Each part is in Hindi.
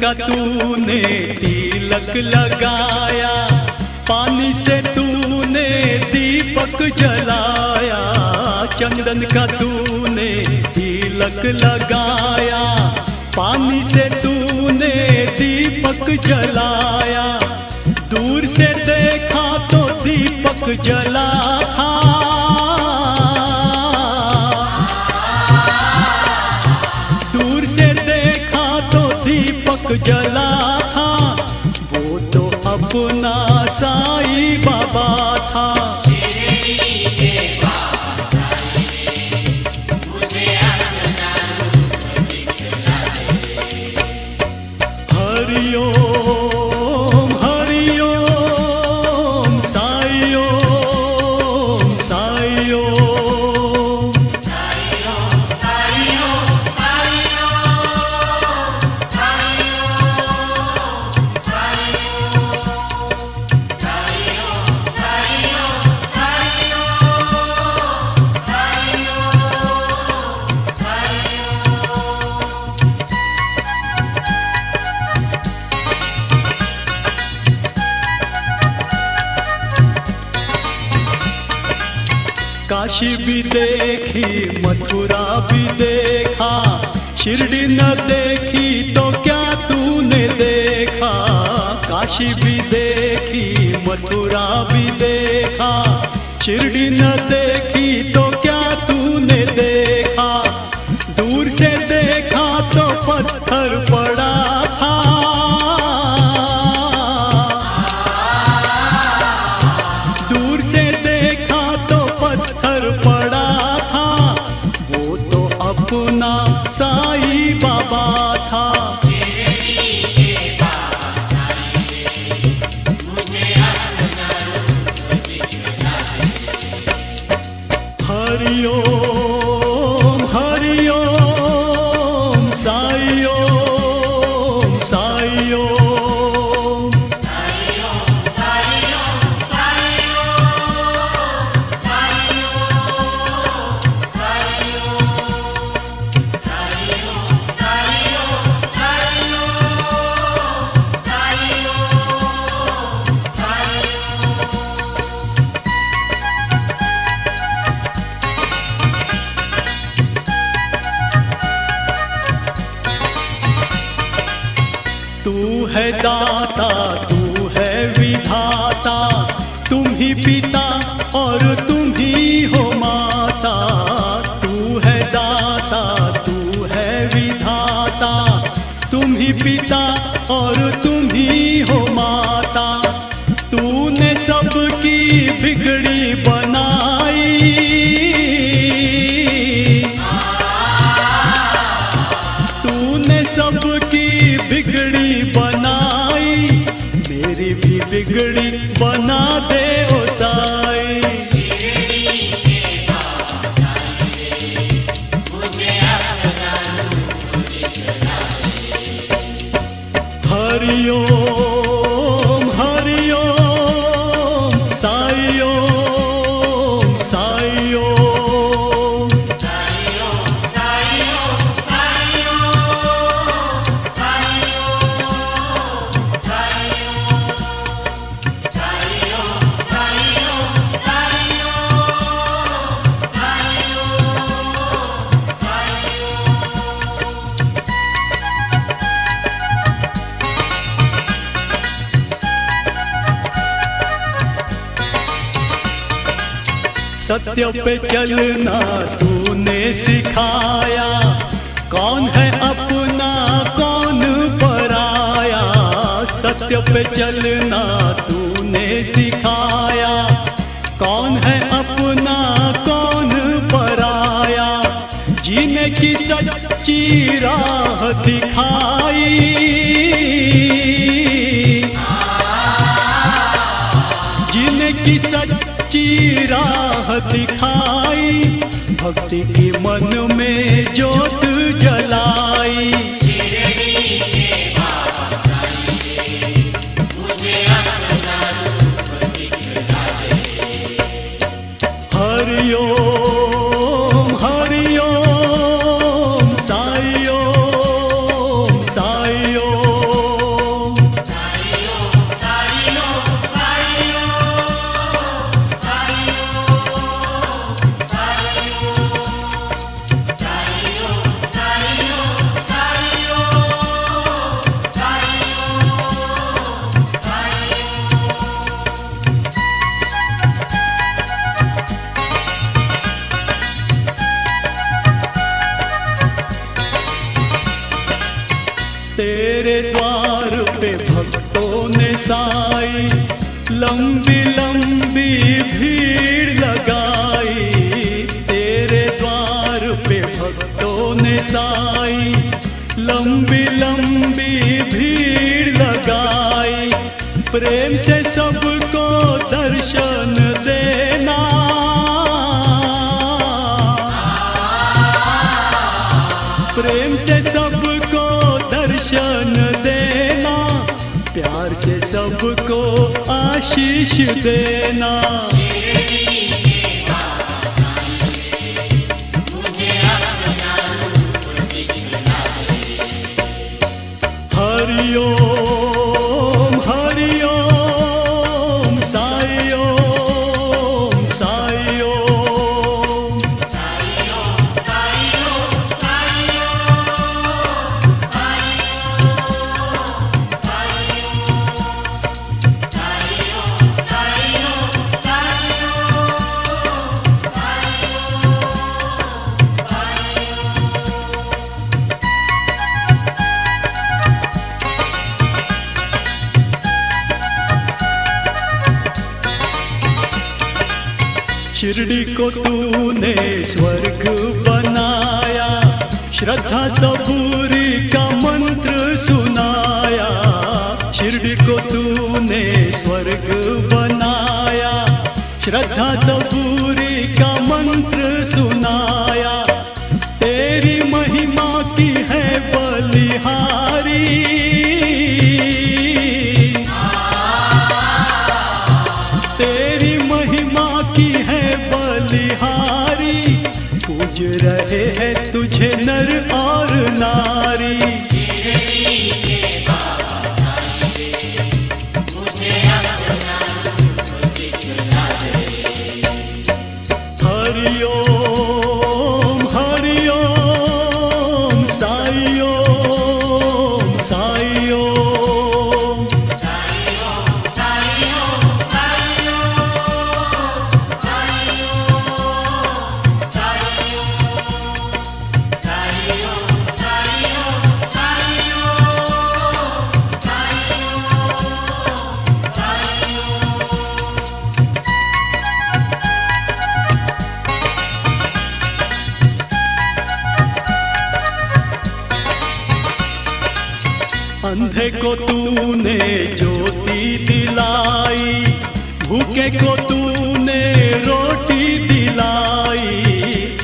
का तूने तिलक लगाया, पानी से तूने दीपक जलाया, चंदन का तूने तिलक लगाया, पानी से तूने दीपक जलाया, दूर से देखा तो दीपक जला था। दीपक जला था वो तो अपना साई बाबा था। काशी भी देखी, मथुरा भी देखा, शिरडी न देखी तो क्या तूने देखा? काशी भी देखी, मथुरा भी देखा, शिरडी न देखी तो सत्य पे चलना तूने सिखाया। कौन है अपना, कौन पराया? सत्य पे चलना तूने सिखाया। कौन है अपना, कौन पराया? जीने की सच्ची राह दिखाई। जीने की सच्ची राह दिखाई भक्ति की मन में जोत जलाई। साई लंबी लंबी भीड़ लगाई, तेरे द्वार पे भक्तों ने साई, लंबी लंबी भीड़ लगाई, प्रेम से सबको आशीष देना। शिरडी को तूने स्वर्ग बनाया, श्रद्धा सबूरी का मंत्र सुनाया, शिरडी को तूने स्वर्ग बनाया, श्रद्धा सबूरी हैं तुझे नर और नारी। को तूने ज्योति दिलाई, भूखे को तूने रोटी दिलाई,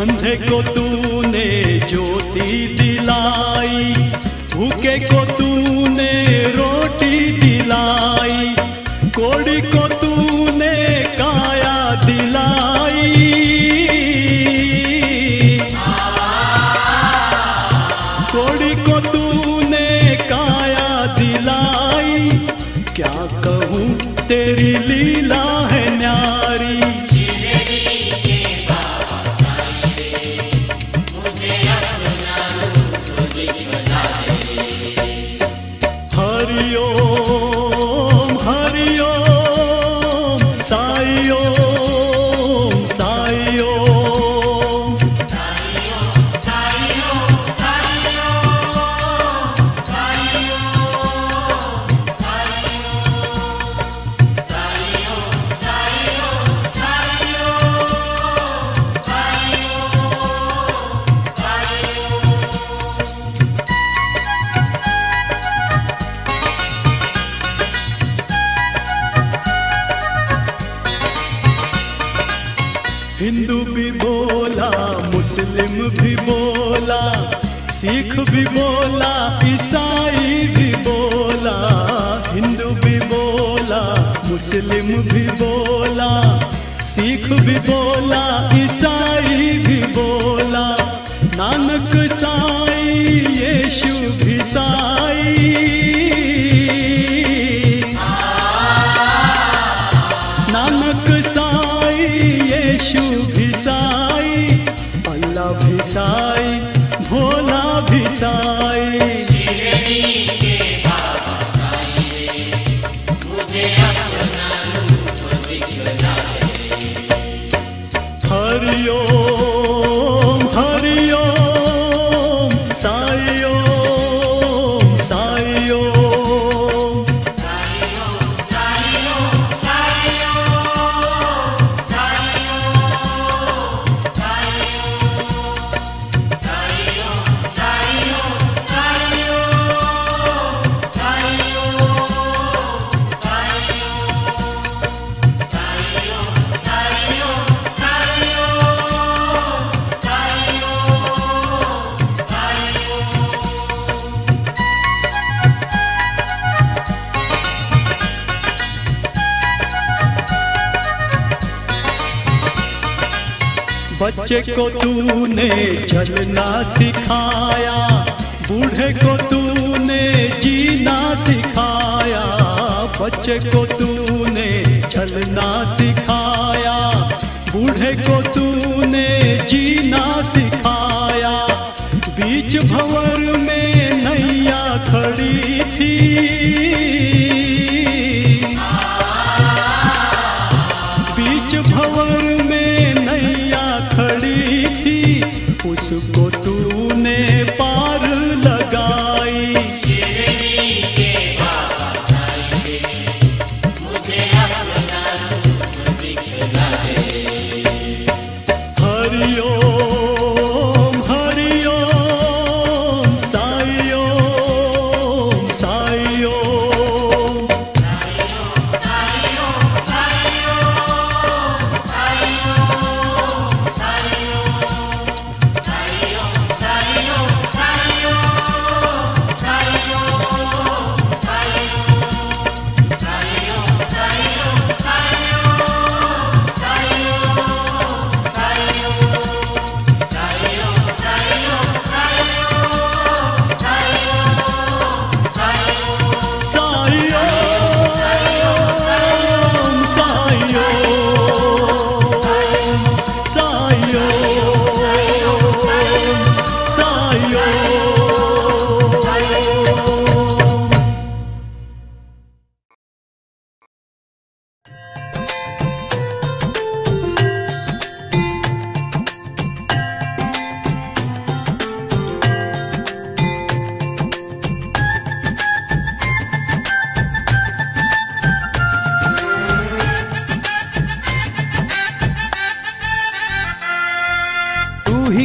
अंधे को तूने ज्योति दिलाई, भूखे को तूने रोटी दिलाई, कोड़ी को तूने तेरी लीला सिख भी बोला, ईसाई भी बोला, हिंदू भी बोला, मुस्लिम भी बोला, सिख भी बोला, ईसाई हरिओम बच्चे को तूने चलना सिखाया, बूढ़े को तूने जीना सिखाया, बच्चे को तूने चलना सिखाया, बूढ़े को तूने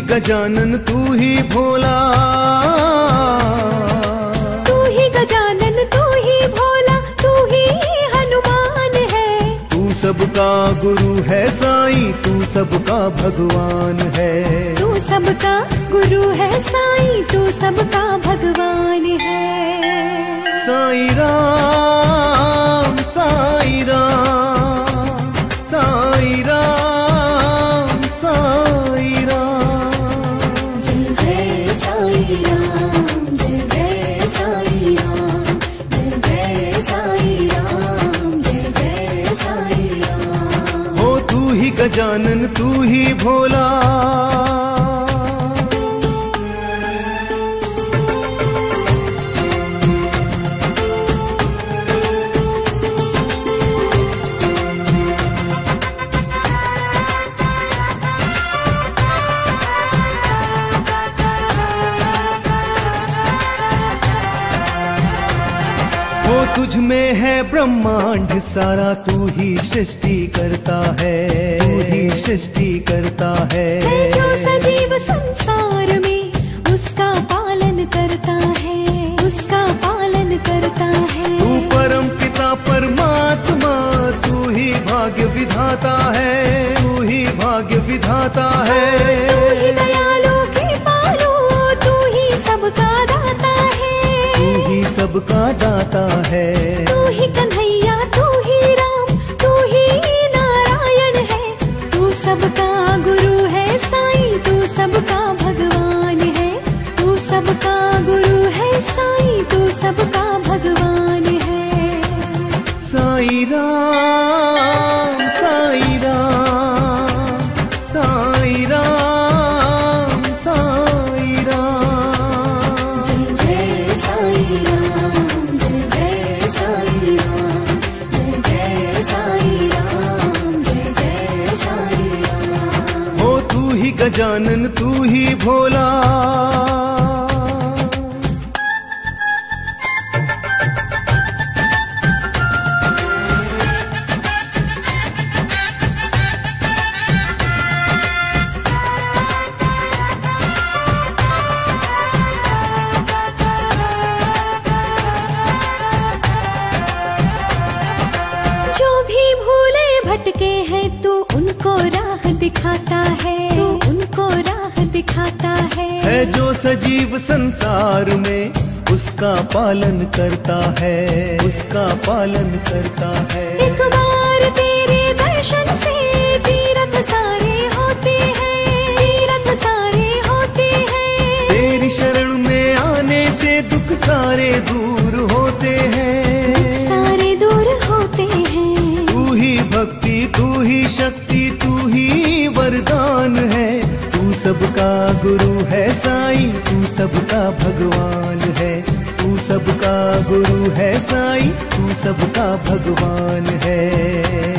गजानन तू ही भोला। तू ही गजानन तू ही भोला तू ही हनुमान है। तू सबका गुरु है साईं तू सबका भगवान है। तू सबका गुरु है साईं तू सबका भगवान है। साईं राम साईं राम साईं राम। Alhamdulillah तुझ में है ब्रह्मांड सारा तू ही सृष्टि करता है। तू ही सृष्टि करता है। जो सजीव संसार में उसका पालन करता है। उसका पालन करता है। तू परम पिता परमात्मा तू ही भाग्य विधाता है। तू ही भाग्य विधाता तू ही। सबका दाता है? तू ही तू ही भोला। भटके हैं तू उनको राह दिखाता है। दिखाता है। है जो सजीव संसार में उसका पालन करता है उसका पालन करता है। एक बार तेरे दर्शन से तीरथ सारे होते हैं तीरथ सारे होते हैं। तेरी शरण में आने से दुख सारे दूर होते हैं। सारे दूर होते हैं। तू ही भक्ति तू ही शक्ति सबका गुरु है साईं, तू सबका भगवान है। तू सबका गुरु है साईं, तू सबका भगवान है।